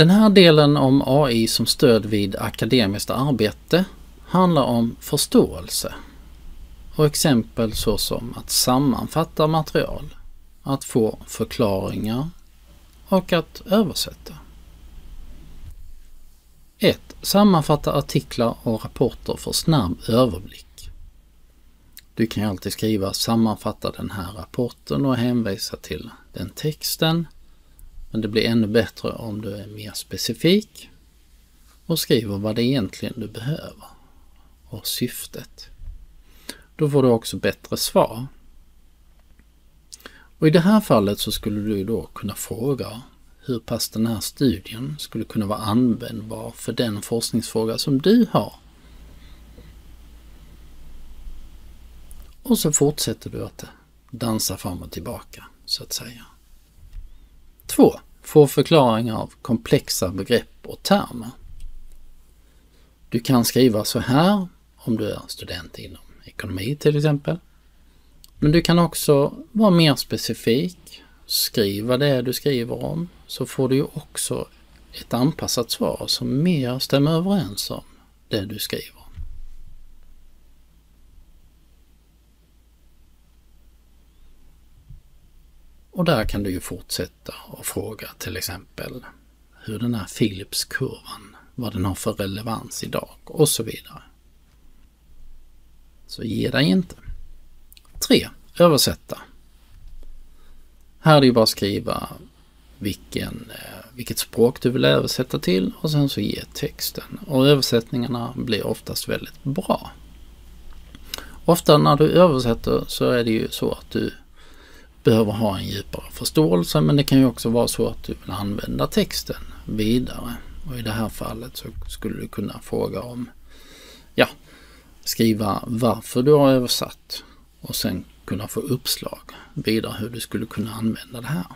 Den här delen om AI som stöd vid akademiskt arbete handlar om förståelse och exempel såsom att sammanfatta material, att få förklaringar och att översätta. 1. Sammanfatta artiklar och rapporter för snabb överblick. Du kan alltid skriva sammanfatta den här rapporten och hänvisa till den texten. Men det blir ännu bättre om du är mer specifik och skriver vad det egentligen du behöver och syftet. Då får du också bättre svar. Och I det här fallet så skulle du då kunna fråga hur pass den här studien skulle kunna vara användbar för den forskningsfråga som du har. Och så fortsätter du att dansa fram och tillbaka, så att säga. 2. Få förklaringar av komplexa begrepp och termer. Du kan skriva så här om du är student inom ekonomi till exempel. Men du kan också vara mer specifik, skriva det du skriver om, så får du ju också ett anpassat svar som mer stämmer överens om det du skriver om. Och där kan du ju fortsätta och fråga till exempel hur den här Philips-kurvan, vad den har för relevans idag och så vidare. Så ge dig inte. 3. Översätta. Här är det ju bara att skriva vilken, eh, vilket språk du vill översätta till och sen så ge texten. Och översättningarna blir oftast väldigt bra. Ofta när du översätter så är det ju så att du behöver ha en djupare förståelse men det kan ju också vara så att du vill använda texten vidare. Och i det här fallet så skulle du kunna fråga om ja, skriva varför du har översatt och sen kunna få uppslag vidare hur du skulle kunna använda det här.